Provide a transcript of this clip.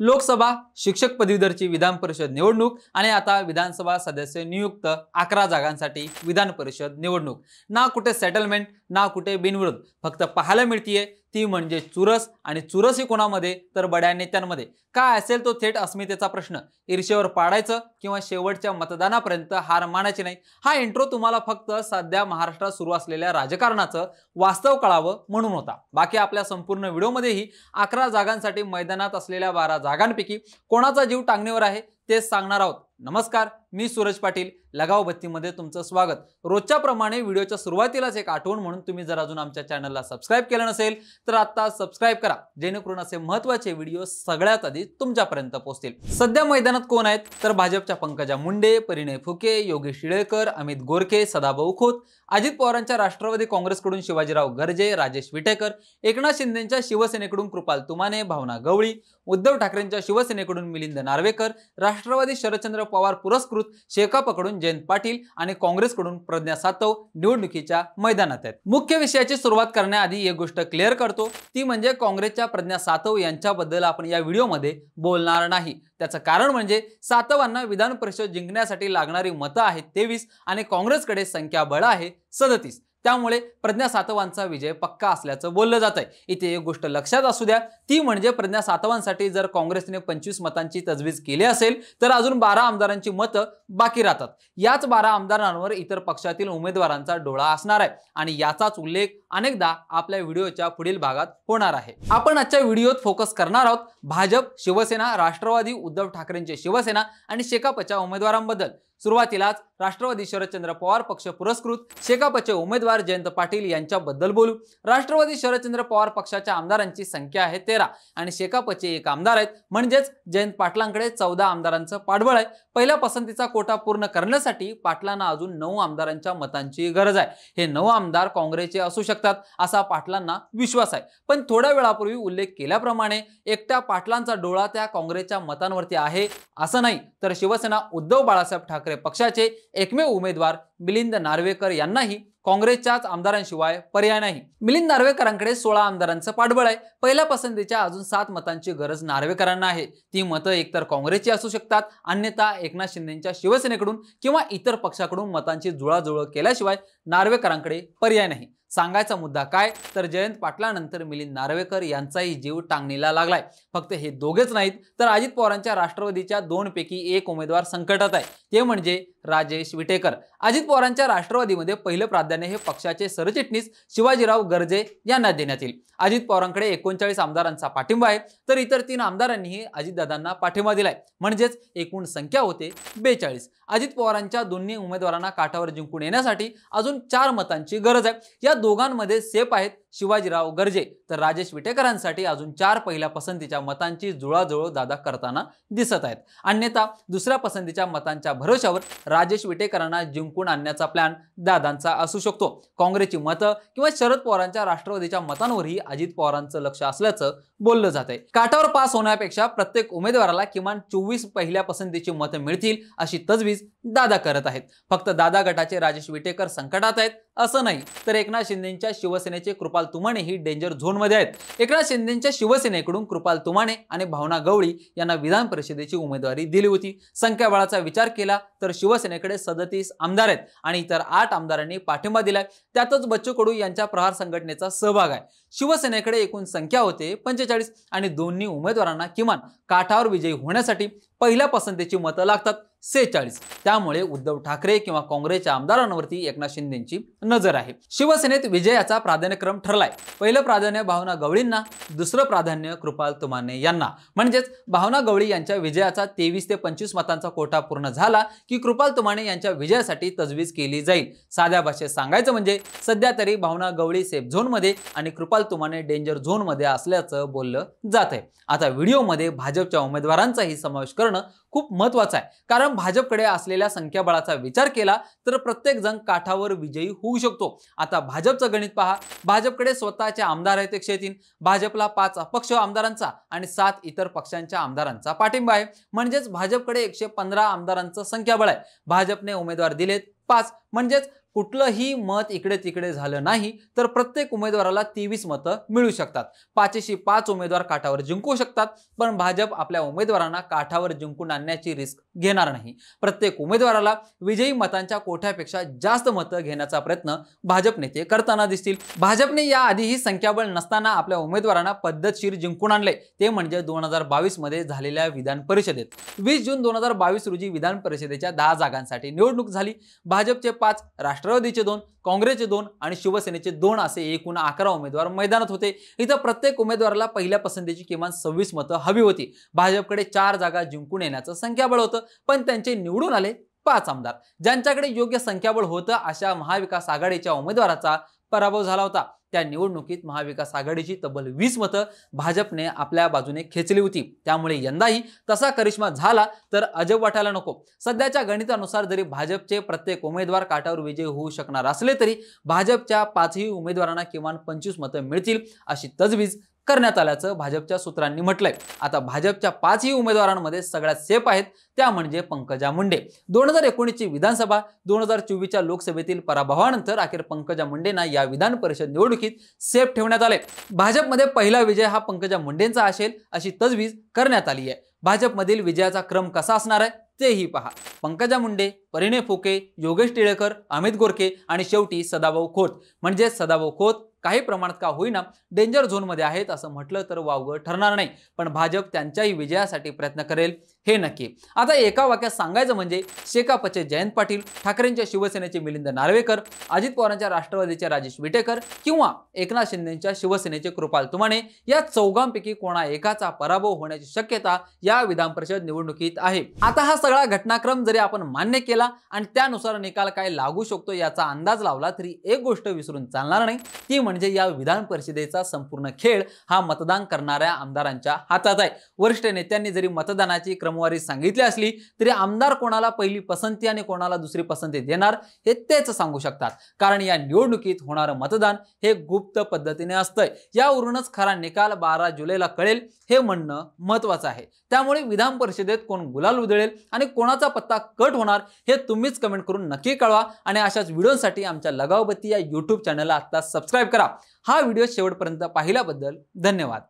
लोकसभा शिक्षक पदवीधरची विधान परिषद निवडणूक आणि आता विधानसभा सदस्य नियुक्त अकरा जागांसाठी विधान परिषद निवडणूक. ना कुठे सेटलमेंट ना कुठे बिनविरोध. फक्त पाहायला मिळतीये ती म्हणजे चुरस आणि चुरस ही कोणामध्ये? तर बड्या नेत्यांमध्ये. काय असेल तो थेट अस्मितेचा प्रश्न? ईर्षेवर पाडायचं किंवा शेवटच्या मतदानापर्यंत हार मानायची नाही? हा इंट्रो तुम्हाला फक्त सध्या महाराष्ट्रात सुरू असलेल्या राजकारणाचं वास्तव कळावं म्हणून होता. बाकी आपल्या संपूर्ण व्हिडिओमध्येही अकरा जागांसाठी मैदानात असलेल्या बारा जागांपैकी कोणाचा जीव टांगणीवर आहे तेच सांगणार आहोत. नमस्कार मी सूरज पाटील. लगाव बत्तीमध्ये तुमचं स्वागत. रोजच्या प्रमाणे व्हिडिओच्या सुरुवातीलाच एक आठवण म्हणून तुम्ही जर अजून आमच्या चॅनलला सबस्क्राईब केलं नसेल तर आता सबस्क्राईब करा. जेणेकरून असे महत्त्वाचे व्हिडिओ सगळ्यात आधी तुमच्यापर्यंत पोहोचतील. सध्या मैदानात कोण आहेत? तर भाजपच्या पंकजा मुंडे परिणय फुके योगेश शिळेकर अमित गोरखे सदाभाऊ खोत अजित पवारांच्या राष्ट्रवादी काँग्रेसकडून शिवाजीराव गर्जे राजेश विटेकर एकनाथ शिंदेच्या शिवसेनेकडून कृपाल तुमाने भावना गवळी उद्धव ठाकरेंच्या शिवसेनेकडून मिलिंद नार्वेकर राष्ट्रवादी शरदचंद्र पवार पुरस्कृत शेकापकडून जयंत पाटील आणि काँग्रेसकडून प्रज्ञा सातव निवडणुकीच्या मैदानात आहेत. मुख्य विषयाची सुरुवात करण्याआधी एक गोष्ट क्लिअर करतो. ती म्हणजे काँग्रेसच्या प्रज्ञा सातव यांच्याबद्दल आपण या व्हिडिओमध्ये बोलणार नाही. त्याचं कारण म्हणजे सातवांना विधान परिषद जिंकण्यासाठी लागणारी मतं आहेत तेवीस आणि काँग्रेसकडे संख्याबळ आहे सदतीस. त्यामुळे प्रज्ञा सातवांचा विजय पक्का असल्याचं बोललं जात आहे इथे एक गोष्ट लक्षात असू द्या ती म्हणजे प्रज्ञा सातवांसाठी जर काँग्रेसने पंचवीस मतांची तजवीज केली असेल तर अजून बारा आमदारांची मतं बाकी राहतात. याच बारा आमदारांवर इतर पक्षातील उमेदवारांचा डोळा असणार आहे आणि याचाच उल्लेख अनेकदा आपल्या व्हिडिओच्या पुढील भागात होणार आहे. आपण आजच्या व्हिडिओत फोकस करणार आहोत भाजप शिवसेना राष्ट्रवादी उद्धव ठाकरेंचे शिवसेना आणि शेकापच्या उमेदवारांबद्दल. सुरुवातीलाच राष्ट्रवादी शरदचंद्र पवार पक्ष पुरस्कृत शेकापचे उमेदवार जयंत पाटील यांच्याबद्दल बोलू. राष्ट्रवादी शरदचंद्र पवार पक्षाच्या आमदारांची संख्या आहे तेरा आणि शेकापचे एक आमदार आहेत. म्हणजेच जयंत पाटलांकडे चौदा आमदारांचं पाठबळ आहे. पहिल्या पसंतीचा कोटा पूर्ण करण्यासाठी पाटलांना अजून नऊ आमदारांच्या मतांची गरज आहे. हे नऊ आमदार काँग्रेसचे असू शकतात असा पाटलांना विश्वास आहे. पण थोड्या वेळापूर्वी उल्लेख केल्याप्रमाणे एकट्या पाटलांचा डोळा त्या काँग्रेसच्या मतांवरती आहे असं नाही. तर शिवसेना उद्धव बाळासाहेब ठाकरे पक्षाचे एकमेव उमेदवार मिलिंद नार्वेकर यांनाही काँग्रेसच्याच आमदारांशिवाय पर्याय नाही. मिलिंद नार्वेकरांकडे सोळा आमदारांचं पाठबळ आहे. पहिल्या पसंतीच्या अजून सात मतांची गरज नार्वेकरांना आहे. ती मतं एकतर काँग्रेसची असू शकतात अन्यथा एकनाथ शिंदेच्या शिवसेनेकडून किंवा इतर पक्षाकडून मतांची जुळाजुळव केल्याशिवाय नार्वेकरांकडे पर्याय नाही. सांगायचा मुद्दा काय? तर जयंत पाटलानंतर मिलिंद नार्वेकर यांचाही जीव टांगणीला लागलाय. फक्त हे दोघेच नाहीत तर अजित पवारांच्या राष्ट्रवादीच्या दोन पैकी एक उमेदवार संकटात आहे. ते म्हणजे राजेश विटेकर. अजित पवारांच्या राष्ट्रवादीमध्ये पहिलं प्राधान्य हे पक्षाचे सरचिटणीस शिवाजीराव गर्जे यांना देण्यात येईल. अजित पवारांकडे एकोणचाळीस आमदारांचा पाठिंबा आहे. तर इतर तीन आमदारांनीही अजितदादांना पाठिंबा दिलाय. म्हणजेच एकूण संख्या होते बेचाळीस. अजित पवारांच्या दोन्ही उमेदवारांना काठावर जिंकून येण्यासाठी अजून चार मतांची गरज आहे. या दोघांमध्ये सेफ आहेत. शिवाजीराव गर्जे तर राजेश विटेकरांसाठी अजून चार पहिल्या पसंतीच्या मतांची जुळाजुळव दादा करताना दिसत आहेत. अन्यथा दुसऱ्या पसंतीच्या मतांच्या भरोशावर राजेश विटेकरांना जिंकून आणण्याचा प्लॅन दादांचा असू शकतो. काँग्रेसची मतं किंवा शरद पवारांच्या राष्ट्रवादीच्या मतांवरही अजित पवारांचं लक्ष असल्याचं बोललं जात आहे काठावर पास होण्यापेक्षा प्रत्येक उमेदवाराला किमान चोवीस पहिल्या पसंतीची मतं मिळतील अशी तजवीज दादा करत आहेत. फक्त दादा गटाचे राजेश विटेकर संकटात आहेत. असं नाही. तर एकनाथ शिंदेच्या शिवसेनेचे कृपाल तुमाने ही डेंजर झोनमध्ये आहेत. एकनाथ शिंदेच्या शिवसेनेकडून कृपाल तुमाने आणि भावना गवळी यांना विधान परिषदेची उमेदवारी दिली होती. संख्याबळाचा विचार केला तर शिवसेनेकडे सदतीस आमदार आहेत आणि इतर आठ आमदारांनी पाठिंबा दिलाय. त्यातच बच्चू कडू यांच्या प्रहार संघटनेचा सहभाग आहे. शिवसेनेकडे एकूण संख्या होते पंचेचाळीस आणि दोन्ही उमेदवारांना किमान काठावर विजयी होण्यासाठी पहिल्या पसंतीची मतं लागतात. सेहेचाळीस. त्यामुळे उद्धव ठाकरे किंवा काँग्रेसच्या आमदारांवरती एकनाथ शिंदेची नजर आहे. शिवसेनेत विजयाचा प्राधान्यक्रम ठरलाय. पहिलं प्राधान्य भावना गवळींना दुसरं प्राधान्य कृपाल तुमाने यांना. म्हणजेच भावना गवळी यांच्या विजयाचा तेवीस ते पंचवीस मतांचा कोटा पूर्ण झाला की कृपाल तुमाने यांच्या विजयासाठी तजवीज केली जाईल. साध्या भाषेत सांगायचं म्हणजे सध्या तरी भावना गवळी सेफ झोनमध्ये आणि कृपाल तुमाने डेंजर झोनमध्ये असल्याचं बोललं जात आहे आता व्हिडिओमध्ये भाजपच्या उमेदवारांचाही समावेश करणं खूप महत्वाचं आहे. कारण भाजपकडे असलेल्या संख्याबळाचा विचार केला तर प्रत्येक जण काठावर विजयी होऊ शकतो. आता भाजपचं गणित पहा. भाजपकडे स्वतःचे आमदार आहेत एकशे तीन. भाजपला पाच अपक्ष आमदारांचा आणि सात इतर पक्षांच्या आमदारांचा पाठिंबा आहे. म्हणजेच भाजपकडे एकशे पंधरा आमदारांचं संख्याबळ आहे. भाजपने उमेदवार दिलेत पाच. म्हणजेच कुठलंही मत इकडे तिकडे झालं नाही तर प्रत्येक उमेदवाराला तेवीस मतं मिळू शकतात. पाचशे पाच उमेदवार काठावर जिंकू शकतात पण भाजप आपल्या उमेदवारांना काठावर जिंकून आणण्याची रिस्क घेणार नाही. प्रत्येक उमेदवाराला विजयी मतांच्या कोठ्यापेक्षा जास्त मतं घेण्याचा प्रयत्न भाजप नेते करताना दिसतील. भाजपने याआधीही संख्याबळ नसताना आपल्या उमेदवारांना पद्धतशीर जिंकून आणले. ते म्हणजे दोन हजार बावीसमध्ये झालेल्या विधान परिषदेत. वीस जून दोन हजार बावीस रोजी विधान परिषदेच्या दहा जागांसाठी निवडणूक झाली. भाजपचे पाच राष्ट्र राष्ट्रवादीचे दोन काँग्रेसचे दोन आणि शिवसेनेचे दोन असे एकूण अकरा उमेदवार मैदानात होते. इथं प्रत्येक उमेदवाराला पहिल्या पसंतीची किमान सव्वीस मतं हवी होती. भाजपकडे चार जागा जिंकून येण्याचं संख्याबळ होतं पण त्यांचे निवडून आले पाच आमदार. ज्यांच्याकडे योग्य संख्याबळ होतं अशा महाविकास आघाडीच्या उमेदवाराचा पराभव झाला होता. त्या निवडणुकीत महाविकास आघाडीची तब्बल वीस मतं भाजपने आपल्या बाजूने खेचली होती. त्यामुळे यंदाही तसा करिश्मा झाला तर अजब वाटायला नको. सध्याच्या गणितानुसार जरी भाजपचे प्रत्येक उमेदवार काठावर विजयी होऊ शकणार असले तरी भाजपच्या पाचही उमेदवारांना किमान पंचवीस मतं मिळतील अशी तजवीज करण्यात आल्याचं भाजपच्या सूत्रांनी म्हटलंय. आता भाजपच्या पाचही उमेदवारांमध्ये सगळ्यात सेफ आहेत त्या म्हणजे पंकजा मुंडे. दोन हजार एकोणीसची विधानसभा दोन हजार चोवीसच्या लोकसभेतील पराभवानंतर अखेर पंकजा मुंडेंना या विधान परिषद निवडणुकीत सेफ ठेवण्यात आले. भाजपमध्ये पहिला विजय हा पंकजा मुंडेंचा असेल अशी तजवीज करण्यात आली आहे. भाजपमधील विजयाचा क्रम कसा असणार आहे तेही पहा. पंकजा मुंडे परिणय फुके योगेश टिळेकर अमित गोरके आणि शेवटी सदाभाऊ खोत. म्हणजे सदाभाऊ खोत काही प्रमाणात का होईना डेंजर झोनमध्ये आहेत असं म्हटलं तर वावगं ठरणार नाही. पण भाजप त्यांच्याही विजयासाठी प्रयत्न करेल. हे नक्की. आता एका वाक्यात सांगायचं म्हणजे शेकापचे जयंत पाटील ठाकरेंच्या शिवसेनेचे मिलिंद नार्वेकर अजित पवारांच्या राष्ट्रवादीचे राजेश विटेकर किंवा एकनाथ शिंदेच्या शिवसेनेचे कृपाल तुमाने या चौघांपैकी कोणा एकाचा पराभव होण्याची शक्यता या विधान परिषद निवडणुकीत आहे. आता हा सगळा घटनाक्रम जरी आपण मान्य केला आणि त्यानुसार निकाल काय लागू शकतो याचा अंदाज लावला तरी एक गोष्ट विसरून चालणार नाही ती म्हणजे या विधान परिषदेचा संपूर्ण खेळ हा मतदान करणाऱ्या आमदारांच्या हातात आहे. वरिष्ठ नेत्यांनी जरी मतदानाची क्रम क्रमवारी सांगितली असली तरी आमदार कोणाला पहिली पसंती आणि कोणाला दुसरी पसंती देणार हे तेच सांगू शकतात. कारण या निवडणुकीत होणारं मतदान हे गुप्त पद्धतीने असतंय. यावरूनच खरा निकाल बारा जुलैला कळेल हे म्हणणं महत्वाचं आहे. त्यामुळे विधान परिषदेत कोण गुलाल उधळेल आणि कोणाचा पत्ता कट होणार हे तुम्हीच कमेंट करून नक्की कळवा आणि अशाच व्हिडिओसाठी आमच्या लगावबत्ती या यूट्यूब चॅनलला आत्ता सबस्क्राईब करा. हा व्हिडिओ शेवटपर्यंत पाहिल्याबद्दल धन्यवाद.